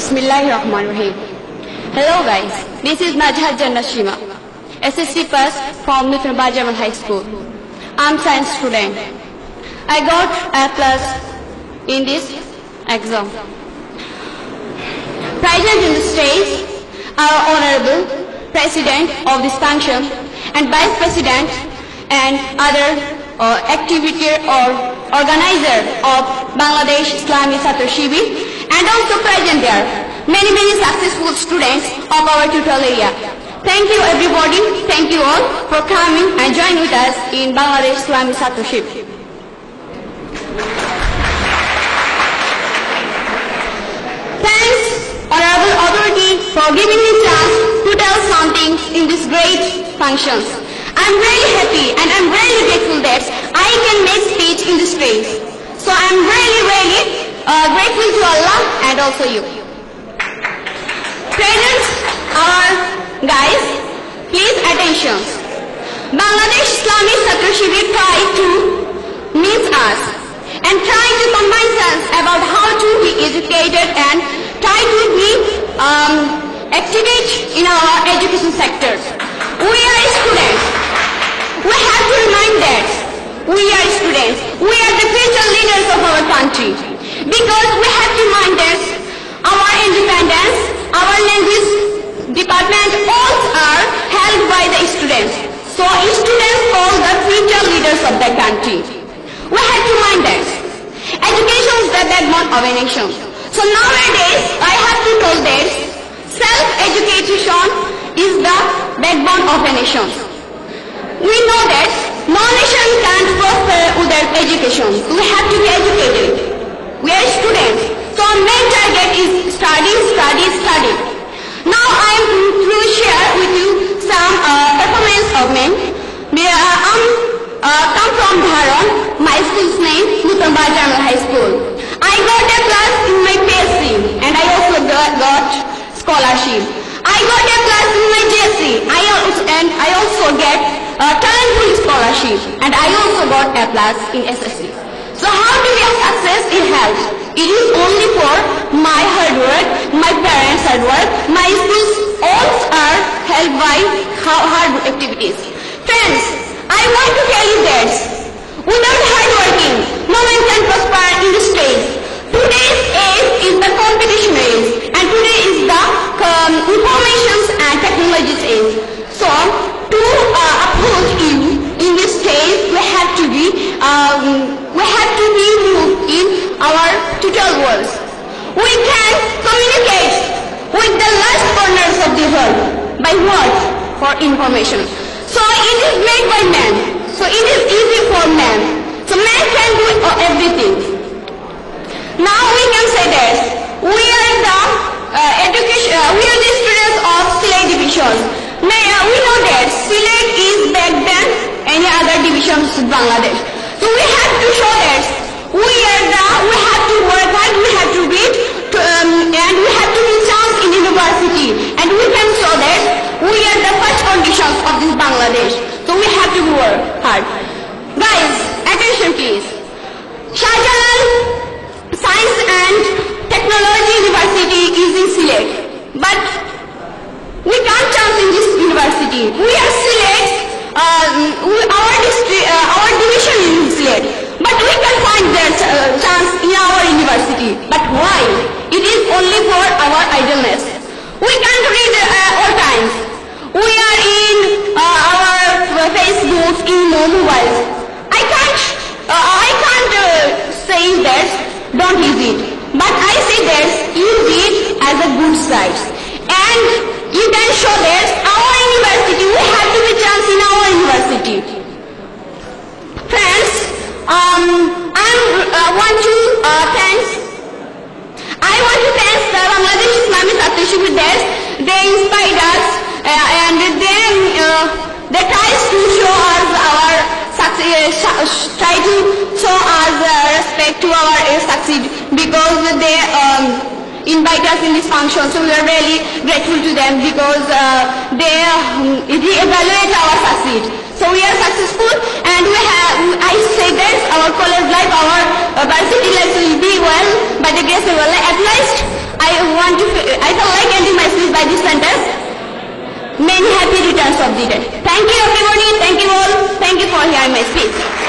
Bismillahirrahmanirrahim. Hello guys, this is Najhat Jannah Shima, SSC pass from Newton Bajaman High School. I'm science student. I got A plus in this exam. Present in the stage our honorable president of this function and vice president and other uh, activity or organizer of Bangladesh Islamic Chhatra Shibir and also present there many many successful students of our tutorial area. Thank you everybody, thank you all for coming and join with us in Bangladesh Islamic Chhatrashibir. Thanks Honorable Authority for giving me chance to tell something in this great functions. I'm really happy and I'm really grateful that I can make speech in this place. So I'm really really uh, grateful to Allah and also you. Parents, our guys, please attention. Bangladesh Islamic Chhatra Shibir try to meet us and try to convince us about how to be educated and try to be um, activate in our education sector. We are students. We have to remind that we are students. We are the future leaders of our country. Because we have to mind that our independence, our language department all are held by the students. So students are the future leaders of the country. We have to mind that. Education is the of a nation. So nowadays I have to tell that self-education is the backbone of a nation. We know that no nation can prosper without education. We have to be educated. We are students. So our main target is study, study, study. Now I am to share with you some uh, performance of men. They are, um, uh, come from Dharan. My school's name, Nutamba General High School. I got a plus in my PSC and I also got, got scholarship. I got a plus in I also, and I also get uh, a talent pool scholarship and I also got a plus in SSC. So how do we have success in health? It is only for my my So to uh, uphold you in this stage, we have to be um, we have to be moved in our total worlds. We can communicate with the last corners of the world by what? For information. So it is made by man. So it is easy for man can do everything. Now we can say this. We are the uh, education. Uh, we are the students of Sylhet division. Now uh, we know that Sylhet is back than any other divisions in Bangladesh. So we have to show that we are the. We have to work hard. We have to read, to, um, and we have to be chance in university. And we can show that we are the first conditions of this Bangladesh. So we have to work hard. Guys, attention please. Chance in our university. But why? It is only for our idleness. We can't read uh, all times. We are in uh, our Facebook, email, mobiles. I can't, uh, I can't uh, say that don't use it. But I say that use it as a good side. And you can show that our university, we have to be chance in our university. Friends, um, I uh, want to uh, thanks. I want to thank the Bangladesh Islamic Association that they inspired us uh, and they uh, they try to show us our success, try to show us uh, respect to our succeed because they um, invite us in this function. So we are really grateful to them because uh, they um, evaluate our succeed. So we are successful and we have, I say that our college life, our uh, varsity life will be well by the grace of Allah. At last, I want to I feel like ending my speech by this sentence. Many happy returns of the day. Thank you everybody. Thank you all. Thank you for hearing my speech.